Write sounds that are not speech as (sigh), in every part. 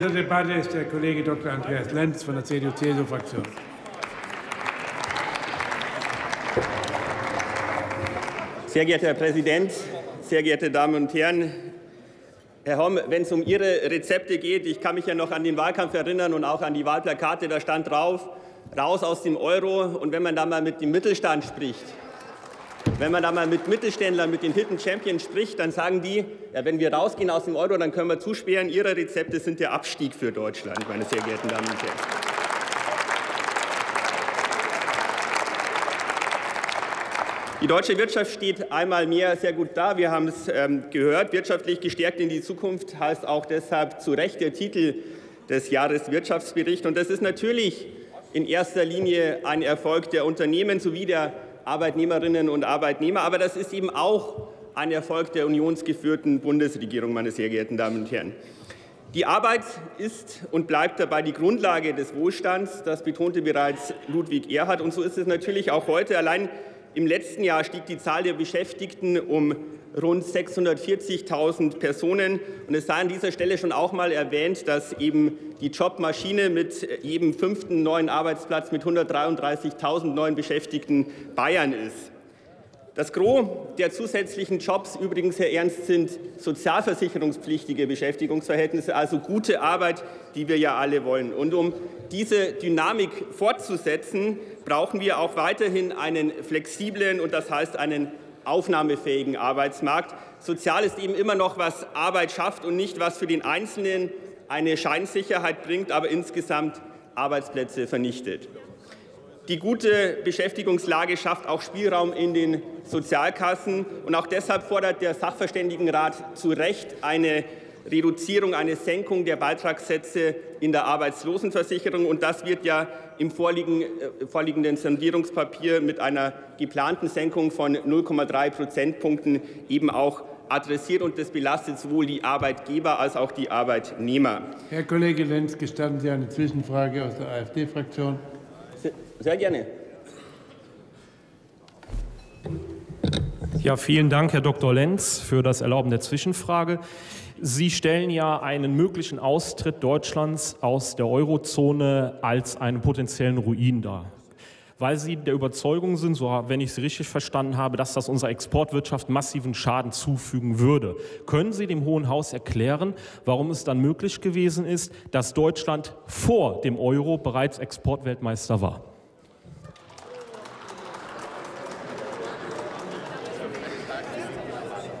Der Debatte ist der Kollege Dr. Andreas Lenz von der CDU-CSU-Fraktion. Sehr geehrter Herr Präsident, sehr geehrte Damen und Herren! Herr Homm, wenn es um Ihre Rezepte geht, ich kann mich ja noch an den Wahlkampf erinnern und auch an die Wahlplakate, da stand drauf, raus aus dem Euro. Und wenn man da mal mit dem Mittelstand spricht, wenn man da mal mit Mittelständlern, mit den Hidden Champions spricht, dann sagen die, ja, wenn wir rausgehen aus dem Euro, dann können wir zusperren. Ihre Rezepte sind der Abstieg für Deutschland, meine sehr geehrten Damen und Herren. Die deutsche Wirtschaft steht einmal mehr sehr gut da. Wir haben es ähm, gehört. Wirtschaftlich gestärkt in die Zukunft heißt auch deshalb zu Recht der Titel des Jahreswirtschaftsberichts. Und das ist natürlich in erster Linie ein Erfolg der Unternehmen sowie der Arbeitnehmerinnen und Arbeitnehmer. Aber das ist eben auch ein Erfolg der unionsgeführten Bundesregierung, meine sehr geehrten Damen und Herren. Die Arbeit ist und bleibt dabei die Grundlage des Wohlstands. Das betonte bereits Ludwig Erhard. Und so ist es natürlich auch heute. Allein im letzten Jahr stieg die Zahl der Beschäftigten um rund 640.000 Personen. Und es sei an dieser Stelle schon auch mal erwähnt, dass eben die Jobmaschine mit jedem fünften neuen Arbeitsplatz mit 133.000 neuen Beschäftigten Bayern ist. Das Gros der zusätzlichen Jobs übrigens, Herr Ernst, sind sozialversicherungspflichtige Beschäftigungsverhältnisse, also gute Arbeit, die wir ja alle wollen. Und um diese Dynamik fortzusetzen, brauchen wir auch weiterhin einen flexiblen und das heißt einen aufnahmefähigen Arbeitsmarkt. Sozial ist eben immer noch, was Arbeit schafft und nicht, was für den Einzelnen eine Scheinsicherheit bringt, aber insgesamt Arbeitsplätze vernichtet. Die gute Beschäftigungslage schafft auch Spielraum in den Sozialkassen. Und auch deshalb fordert der Sachverständigenrat zu Recht eine Reduzierung, eine Senkung der Beitragssätze in der Arbeitslosenversicherung. Und das wird ja im äh, vorliegenden Sondierungspapier mit einer geplanten Senkung von 0,3 Prozentpunkten eben auch adressiert. Und das belastet sowohl die Arbeitgeber als auch die Arbeitnehmer. Herr Kollege Lenz, gestatten Sie eine Zwischenfrage aus der AfD-Fraktion? Sehr gerne. Ja, vielen Dank, Herr Dr. Lenz, für das Erlauben der Zwischenfrage. Sie stellen ja einen möglichen Austritt Deutschlands aus der Eurozone als einen potenziellen Ruin dar. Weil Sie der Überzeugung sind, so wenn ich Sie richtig verstanden habe, dass das unserer Exportwirtschaft massiven Schaden zufügen würde. Können Sie dem Hohen Haus erklären, warum es dann möglich gewesen ist, dass Deutschland vor dem Euro bereits Exportweltmeister war?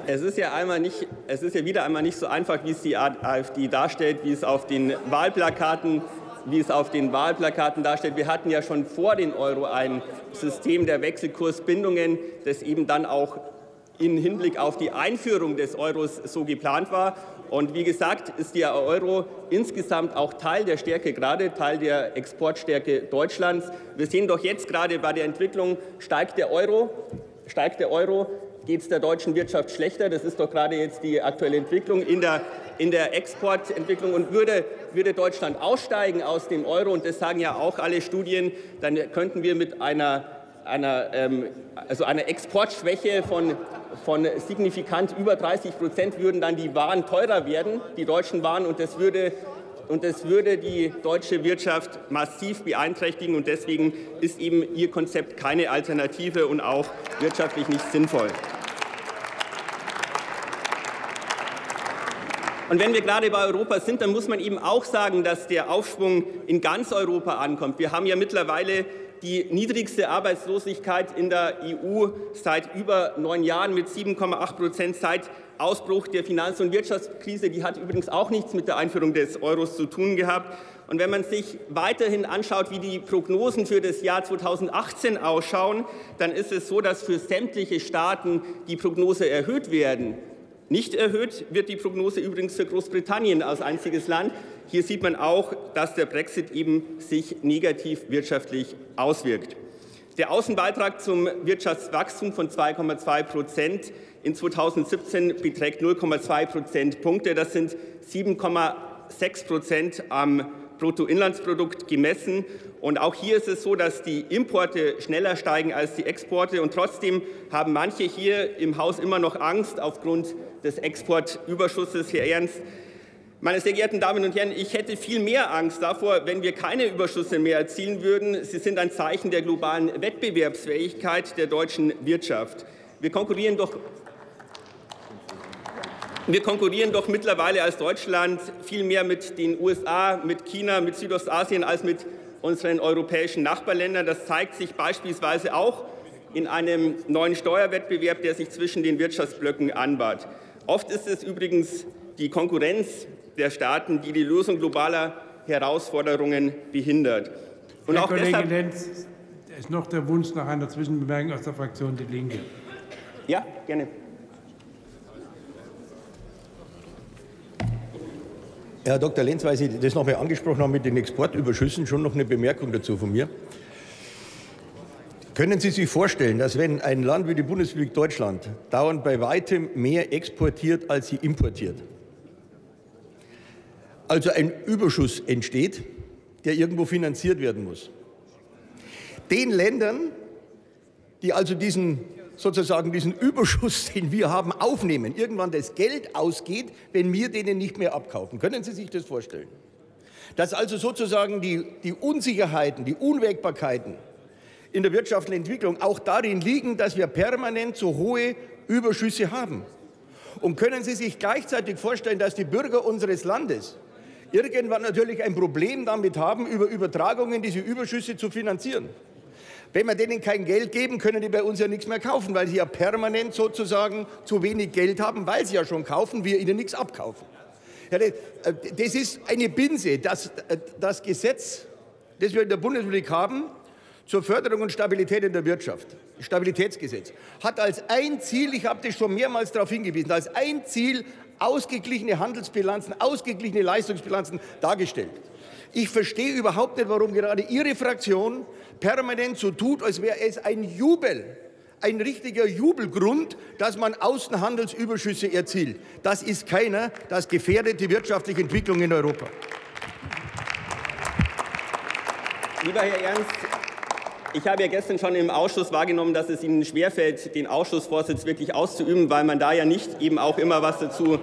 Es ist ja einmal nicht, es ist ja wieder einmal nicht so einfach, wie es die AfD darstellt, wie es auf den Wahlplakaten wie es auf den Wahlplakaten darstellt. Wir hatten ja schon vor dem Euro ein System der Wechselkursbindungen, das eben dann auch im Hinblick auf die Einführung des Euros so geplant war. Und wie gesagt, ist der Euro insgesamt auch Teil der Stärke, gerade Teil der Exportstärke Deutschlands. Wir sehen doch jetzt gerade bei der Entwicklung, steigt der Euro, steigt der Euro, geht es der deutschen Wirtschaft schlechter. Das ist doch gerade jetzt die aktuelle Entwicklung in der, in der Exportentwicklung. Und würde, würde Deutschland aussteigen aus dem Euro, und das sagen ja auch alle Studien, dann könnten wir mit einer, einer, ähm, also einer Exportschwäche von, von signifikant über 30 Prozent würden dann die Waren teurer werden, die deutschen Waren, und das würde und es würde die deutsche Wirtschaft massiv beeinträchtigen. Und deswegen ist eben Ihr Konzept keine Alternative und auch wirtschaftlich nicht sinnvoll. Und wenn wir gerade bei Europa sind, dann muss man eben auch sagen, dass der Aufschwung in ganz Europa ankommt. Wir haben ja mittlerweile die niedrigste Arbeitslosigkeit in der EU seit über neun Jahren mit 7,8 Prozent seit Ausbruch der Finanz- und Wirtschaftskrise. Die hat übrigens auch nichts mit der Einführung des Euros zu tun gehabt. Und wenn man sich weiterhin anschaut, wie die Prognosen für das Jahr 2018 ausschauen, dann ist es so, dass für sämtliche Staaten die Prognose erhöht werden. Nicht erhöht wird die Prognose übrigens für Großbritannien als einziges Land. Hier sieht man auch, dass der Brexit eben sich negativ wirtschaftlich auswirkt. Der Außenbeitrag zum Wirtschaftswachstum von 2,2 Prozent in 2017 beträgt 0,2 Prozentpunkte. Das sind 7,6 Prozent am Bruttoinlandsprodukt gemessen. Und auch hier ist es so, dass die Importe schneller steigen als die Exporte. Und trotzdem haben manche hier im Haus immer noch Angst aufgrund des Exportüberschusses. Herr Ernst, Meine sehr geehrten Damen und Herren, ich hätte viel mehr Angst davor, wenn wir keine Überschüsse mehr erzielen würden. Sie sind ein Zeichen der globalen Wettbewerbsfähigkeit der deutschen Wirtschaft. Wir konkurrieren doch wir konkurrieren doch mittlerweile als Deutschland viel mehr mit den USA, mit China, mit Südostasien als mit unseren europäischen Nachbarländern. Das zeigt sich beispielsweise auch in einem neuen Steuerwettbewerb, der sich zwischen den Wirtschaftsblöcken anbahnt. Oft ist es übrigens die Konkurrenz der Staaten, die die Lösung globaler Herausforderungen behindert. Und Herr auch Kollege deshalb, Lenz, ist noch der Wunsch nach einer Zwischenbemerkung aus der Fraktion Die Linke. Ja, gerne. Herr Dr. Lenz, weil Sie das noch einmal angesprochen haben mit den Exportüberschüssen, schon noch eine Bemerkung dazu von mir. Können Sie sich vorstellen, dass wenn ein Land wie die Bundesrepublik Deutschland dauernd bei weitem mehr exportiert, als sie importiert, also ein Überschuss entsteht, der irgendwo finanziert werden muss. Den Ländern, die also diesen sozusagen diesen Überschuss, (laughs) den wir haben, aufnehmen, irgendwann das Geld ausgeht, wenn wir denen nicht mehr abkaufen. Können Sie sich das vorstellen? Dass also sozusagen die, die Unsicherheiten, die Unwägbarkeiten in der wirtschaftlichen Entwicklung auch darin liegen, dass wir permanent so hohe Überschüsse haben. Und können Sie sich gleichzeitig vorstellen, dass die Bürger unseres Landes irgendwann natürlich ein Problem damit haben, über Übertragungen diese Überschüsse zu finanzieren. Wenn wir denen kein Geld geben, können die bei uns ja nichts mehr kaufen, weil sie ja permanent sozusagen zu wenig Geld haben, weil sie ja schon kaufen, wir ihnen nichts abkaufen. Ja, äh, das ist eine Binse. Das, äh, das Gesetz, das wir in der Bundesrepublik haben, zur Förderung und Stabilität in der Wirtschaft, Stabilitätsgesetz, hat als ein Ziel, ich habe das schon mehrmals darauf hingewiesen, als ein Ziel ausgeglichene Handelsbilanzen, ausgeglichene Leistungsbilanzen dargestellt. Ich verstehe überhaupt nicht, warum gerade Ihre Fraktion permanent so tut, als wäre es ein Jubel, ein richtiger Jubelgrund, dass man Außenhandelsüberschüsse erzielt. Das ist keiner, das gefährdet die wirtschaftliche Entwicklung in Europa. Lieber Herr Ernst, ich habe ja gestern schon im Ausschuss wahrgenommen, dass es Ihnen schwerfällt, den Ausschussvorsitz wirklich auszuüben, weil man da ja nicht eben auch immer was dazu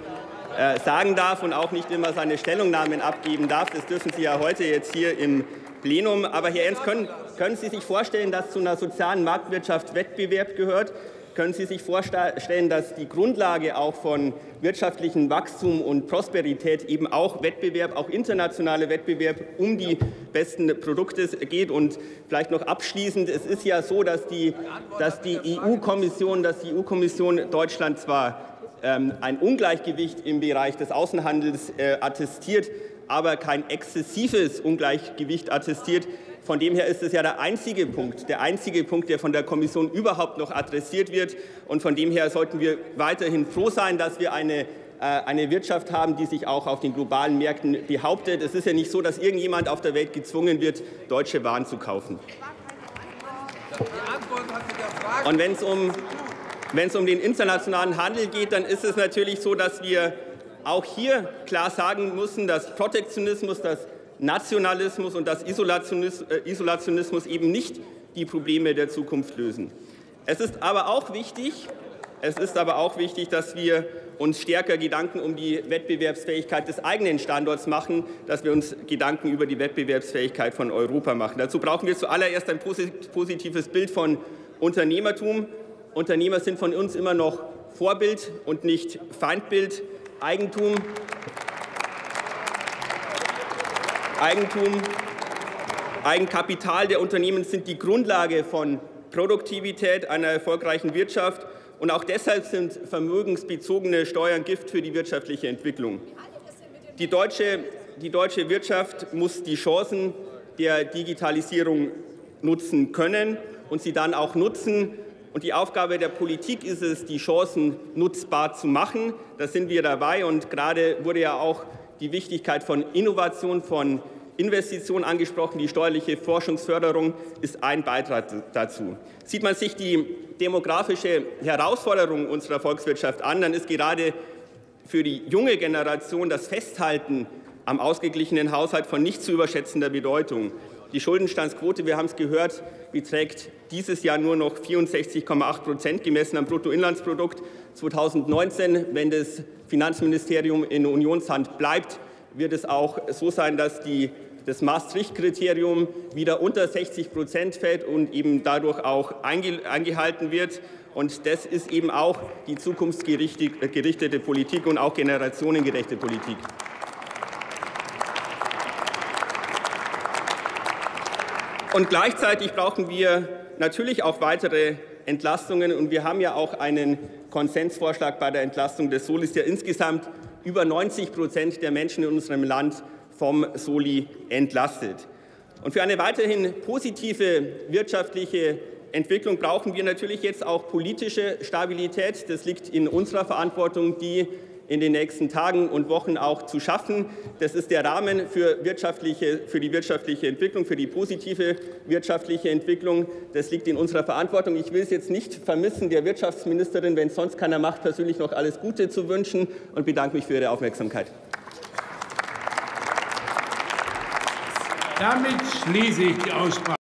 äh, sagen darf und auch nicht immer seine Stellungnahmen abgeben darf. Das dürfen Sie ja heute jetzt hier im Plenum. Aber Herr Ernst, können, können Sie sich vorstellen, dass zu einer sozialen Marktwirtschaft Wettbewerb gehört? Können Sie sich vorstellen, dass die Grundlage auch von wirtschaftlichem Wachstum und Prosperität eben auch Wettbewerb, auch internationale Wettbewerb um die besten Produkte geht? Und vielleicht noch abschließend, es ist ja so, dass die, dass die EU-Kommission, EU-Kommission Deutschland zwar ähm, ein Ungleichgewicht im Bereich des Außenhandels äh, attestiert, aber kein exzessives Ungleichgewicht attestiert. Von dem her ist es ja der einzige Punkt, der einzige Punkt, der von der Kommission überhaupt noch adressiert wird. Und von dem her sollten wir weiterhin froh sein, dass wir eine äh, eine Wirtschaft haben, die sich auch auf den globalen Märkten behauptet. Es ist ja nicht so, dass irgendjemand auf der Welt gezwungen wird, deutsche Waren zu kaufen. Und wenn es um, um den internationalen Handel geht, dann ist es natürlich so, dass wir auch hier klar sagen müssen, dass Protektionismus, dass Nationalismus und das äh, Isolationismus eben nicht die Probleme der Zukunft lösen. Es ist aber auch wichtig, es ist aber auch wichtig, dass wir uns stärker Gedanken um die Wettbewerbsfähigkeit des eigenen Standorts machen, dass wir uns Gedanken über die Wettbewerbsfähigkeit von Europa machen. Dazu brauchen wir zuallererst ein positives Bild von Unternehmertum. Unternehmer sind von uns immer noch Vorbild und nicht Feindbild. Eigentum Eigentum, Eigenkapital der Unternehmen sind die Grundlage von Produktivität einer erfolgreichen Wirtschaft. Und auch deshalb sind vermögensbezogene Steuern Gift für die wirtschaftliche Entwicklung. Die deutsche, die deutsche Wirtschaft muss die Chancen der Digitalisierung nutzen können und sie dann auch nutzen. Und die Aufgabe der Politik ist es, die Chancen nutzbar zu machen. Da sind wir dabei. Und gerade wurde ja auch die Wichtigkeit von Innovation, von Investitionen angesprochen. Die steuerliche Forschungsförderung ist ein Beitrag dazu. Sieht man sich die demografische Herausforderung unserer Volkswirtschaft an, dann ist gerade für die junge Generation das Festhalten am ausgeglichenen Haushalt von nicht zu überschätzender Bedeutung. Die Schuldenstandsquote, wir haben es gehört, beträgt dieses Jahr nur noch 64,8 Prozent gemessen am Bruttoinlandsprodukt. 2019, wenn das Finanzministerium in Unionshand bleibt, wird es auch so sein, dass die, das Maastricht-Kriterium wieder unter 60 Prozent fällt und eben dadurch auch eingehalten wird. Und das ist eben auch die zukunftsgerichtete Politik und auch generationengerechte Politik. Und gleichzeitig brauchen wir natürlich auch weitere Entlastungen. Und wir haben ja auch einen Konsensvorschlag bei der Entlastung des Solis, der insgesamt über 90 Prozent der Menschen in unserem Land vom Soli entlastet. Und für eine weiterhin positive wirtschaftliche Entwicklung brauchen wir natürlich jetzt auch politische Stabilität. Das liegt in unserer Verantwortung, die in den nächsten Tagen und Wochen auch zu schaffen. Das ist der Rahmen für, wirtschaftliche, für die wirtschaftliche Entwicklung, für die positive wirtschaftliche Entwicklung. Das liegt in unserer Verantwortung. Ich will es jetzt nicht vermissen, der Wirtschaftsministerin, wenn es sonst keiner macht, persönlich noch alles Gute zu wünschen und bedanke mich für Ihre Aufmerksamkeit. Damit schließe ich die Aussprache.